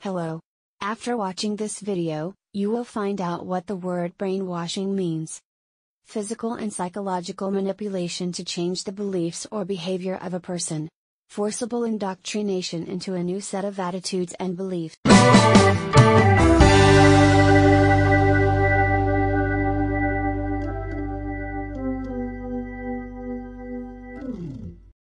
Hello. After watching this video, you will find out what the word brainwashing means. Physical and psychological manipulation to change the beliefs or behavior of a person. Forcible indoctrination into a new set of attitudes and beliefs.